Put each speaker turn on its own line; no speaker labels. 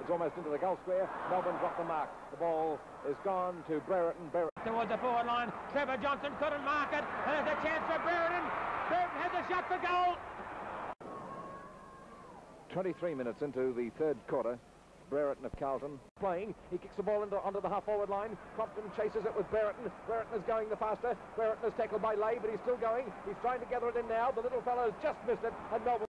It's almost into the goal square. Melbourne dropped the mark. The ball is gone to Brereton. Brereton
towards the forward line. Trevor Johnson couldn't mark it. And there's a chance for Brereton. Brereton has a shot for goal.
23 minutes into the third quarter. Brereton of Carlton playing. He kicks the ball into, onto the half-forward line. Crompton chases it with Brereton. Brereton is going the faster. Brereton is tackled by Lay, but he's still going. He's trying to gather it in now. The little fellow's just missed it, and Melbourne...